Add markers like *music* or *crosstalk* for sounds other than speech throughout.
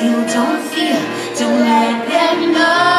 feel, don't feel, don't let them know.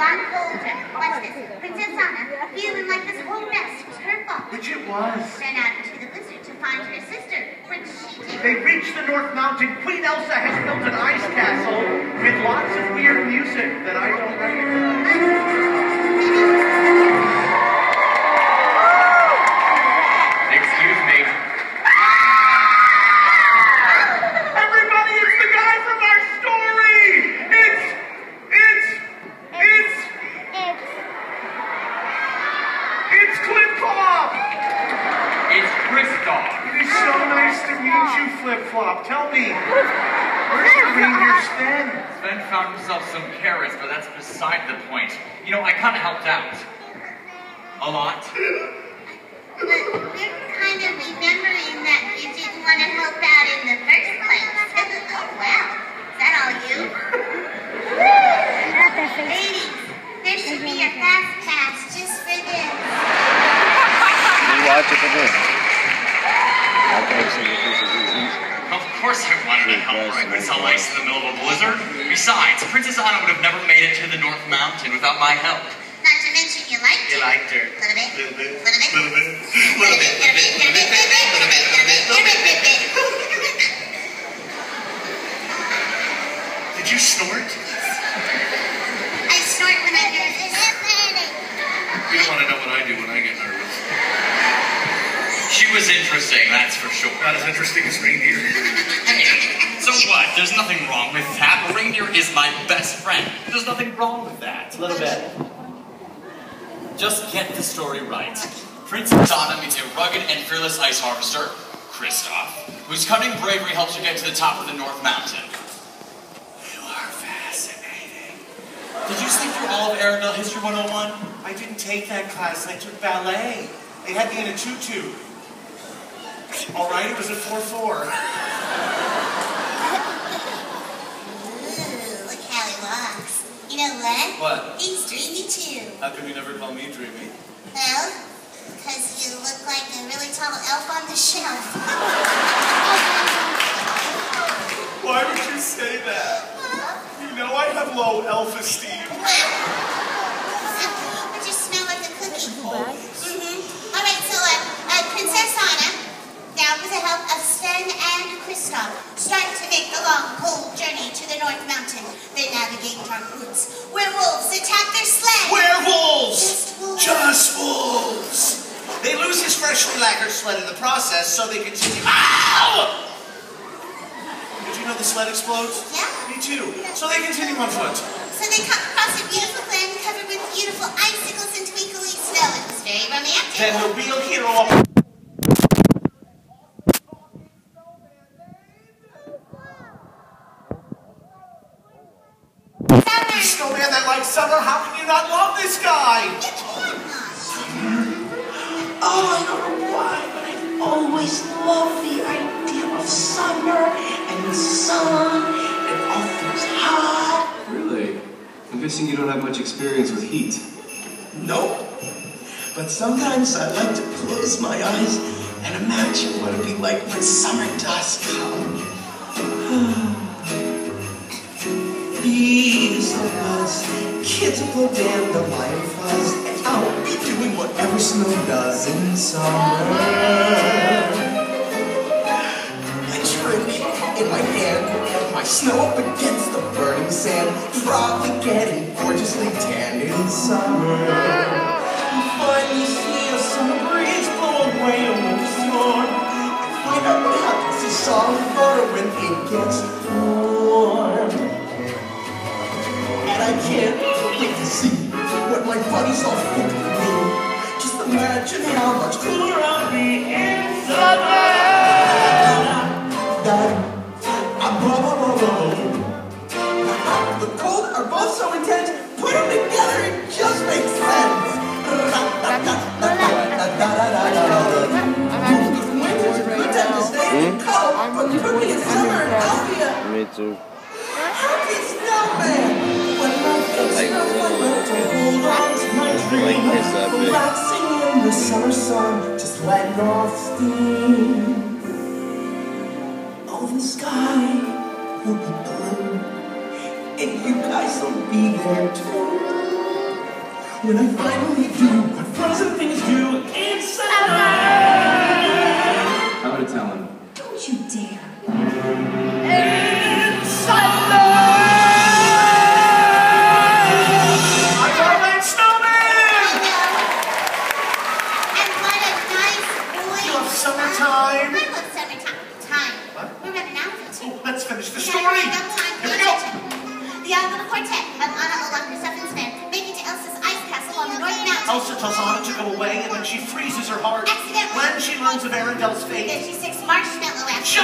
This. Princess Anna, feeling like this whole mess was her fault, Which it was. out the to find her sister, which she did. They reached the North Mountain. Queen Elsa has built an ice castle with lots of weird music that I don't recognize. Excuse me. Everybody, it's the guy from our story! It's, it's, it's, it's Clip Clop! It's Kristoff. It is so nice to meet you, Flip Flop. Tell me, where's the reindeer Sven? Sven found himself some carrots, but that's beside the point. You know, I kind of helped out. A lot. But we're kind of remembering that you didn't want to help out in the first place. oh, *laughs* wow. Is that all you? Ladies, there should be a fast pass just for this. You watch it for this. I can't see the pieces. Of course I wanted to help her. I couldn't sell ice in the middle of a blizzard. Besides, Princess Anna would have never made it to the North Mountain without my help. Not to mention you liked You it. liked her. Little bit. Little bit. Little bit. Little bit. Little bit, little bit, little bit, little bit, little bit, little bit, little bit, little bit. Did you snort? I snort when I'm nervous. You don't want to know what I do when I get nervous. She was interesting, that's for sure. Not as interesting as reindeer. So what? There's nothing wrong with that. Reindeer is my best friend. There's nothing wrong with that. A little bit. Just get the story right. Prince Anna meets a rugged and fearless ice harvester, Kristoff, whose cunning bravery helps her get to the top of the North Mountain. You are fascinating. Did you sleep through all of Arendelle History 101? I didn't take that class. I took ballet. They had me in a tutu. All right, it was a 4-4. *laughs* Ooh, look how he walks. You know what? What? He's dreamy too. How come you never call me dreamy? Well, because you look like a really tall elf on the shelf. Why would you say that? You know I have low elf-esteem. But you smell like a cookie. Mm-hmm. All right, so uh, uh, Princess Anna, now with the help of Sven and Kristoff, start to make the long, cold journey to the North Mountain. They navigate dark woods. Werewolves attack their sled. Werewolves! Just wolves. Just wolves! They lose his freshly lacquered sled in the process, so they continue. Ow! Did you know the sled explodes? Yeah. Me too. So they continue on foot. So they come across a beautiful glen covered with beautiful icicles and twinkly snow. It was very romantic. Then the real hero of Summer! Snowman that summer, how can you not love this guy? You can't not. Oh, I don't know why, but I've always love the idea of summer and the sun and all things hot. Really? I'm guessing you don't have much experience with heat. Nope. But sometimes I like to close my eyes and imagine what it'd be like when summer does come. Bees will buzz, kids will down the and I'll be doing whatever snow does in summer. A drink in my hand, my snow up against the burning sand, probably getting gorgeously tanned in summer. Finally see a summer breeze blow away a winter storm, and find out what happens to solid water when it gets warm. And I can't wait to see what my buddies all think of me. Just imagine how much cooler I'll be in summer. The cold are both so intense, put them together, it just makes sense. Winter's a good time to stay in cuddle, but me in summer and I'll be a Me too. happy snowman. When my Like, smells like winter, hold on to my dream. This, that. Uh, Relaxing in the summer sun, just letting off steam. Oh, the sky will be blue, and you guys will be there too. When I finally do what frozen things do in summer. How about Italian? Don't you dare.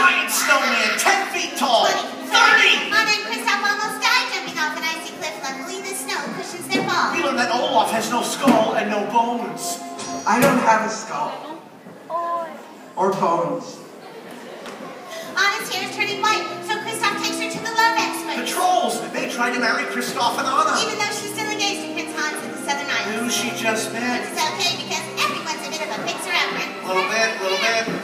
Giant snowman, 10 feet tall, 30! Anna and Kristoff almost died jumping off an icy cliff. Luckily, the snow cushions their fall. We learn that Olaf has no skull and no bones. I don't have a skull. Or bones. Anna's hair is turning white, so Kristoff takes her to the love expert. The trolls, they tried to marry Kristoff and Anna. Even though she's still engaged to Prince Hans of the Southern Who Islands. she just Which met. is okay because everyone's a bit of a fixer-upper. Little bit, little bit.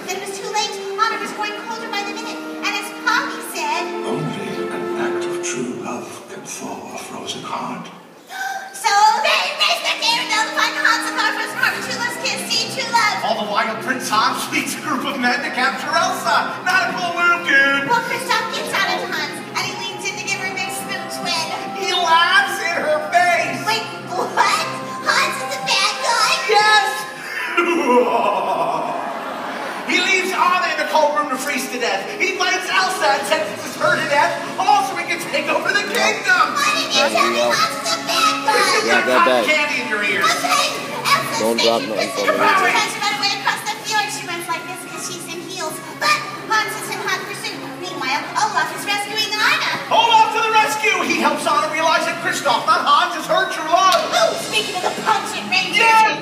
He leaves Anna in the cold room to freeze to death. He bites Elsa and sentences her to death, all so he can take over the kingdom. Why didn't you tell me Hans is the bad guy? You got Yeah, that cotton bad. candy in your ears. Okay, Elsa Don't drop nothing for me. Tries to run away across the fjord. She runs like this because she's in heels. But Hans is in hot pursuit. Meanwhile, Olaf is rescuing Anna. Olaf to the rescue! He helps Anna realize that Kristoff, not Hans, is her true love. Oh, speaking of the pungent ranger. Yeah.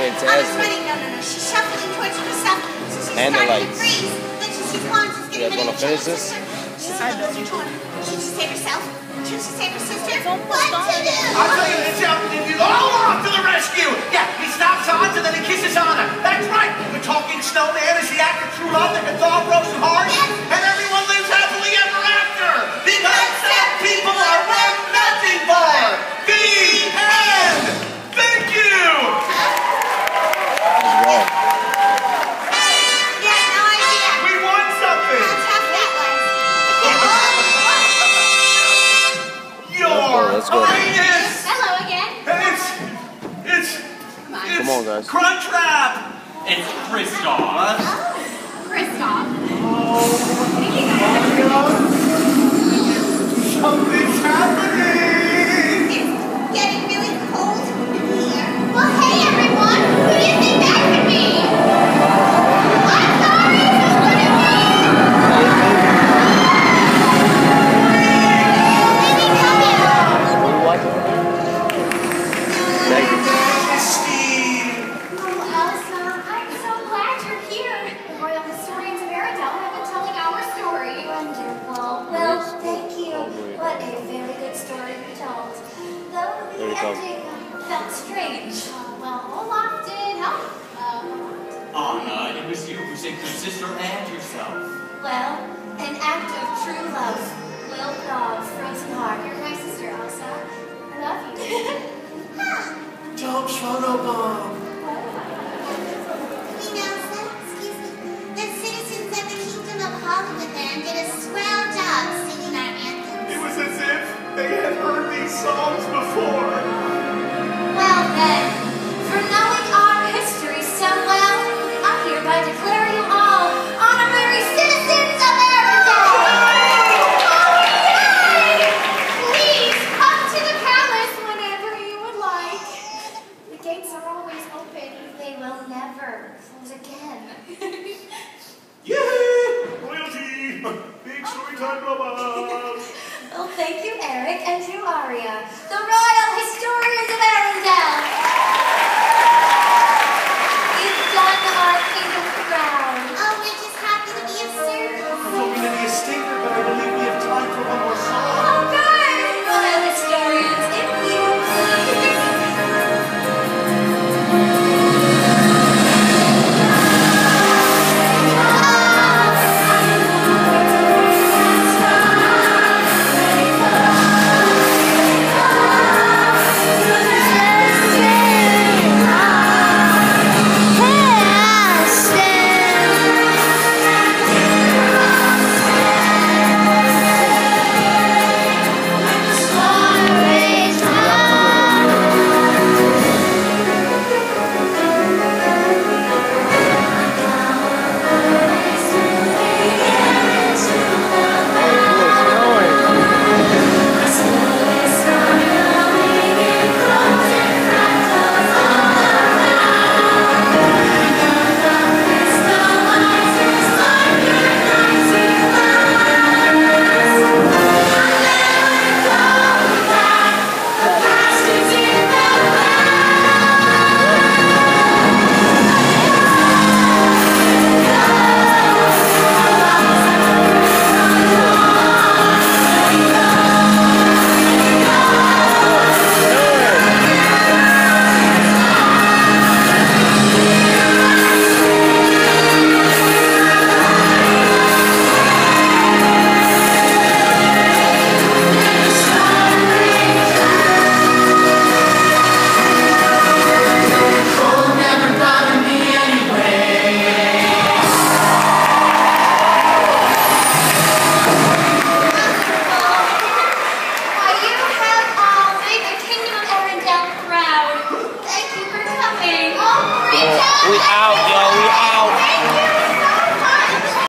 Fantastic. running. No, no, no. She's shuffling towards Kristoff. So she's And the starting to lights. freeze. Then she sees Hans is You getting guys ready wanna finish this? his sister. She's in the blizzard. Should she save herself? Should she save her sister? What to do? I'll tell you, it's out. Olaf to the rescue! Yeah, he stops Hans and then he kisses Anna. That's right. The talking snowman is the act of true love that can thaw broken hearts, and everyone lives happily the There we go. ending felt strange. Uh, well, Olaf did help. Uh, Anna, it was you who saved your sister and yourself. well, an act of true love will thaw a frozen heart. You're my sister, Elsa. I love you. Don't swallow bomb. hoping they will never close again. *laughs* Yay! Royalty! Big story time, Mama. *laughs* well, thank you, Eric, and you, Aria. The Royal Historians of Arendelle! You've done our kingdom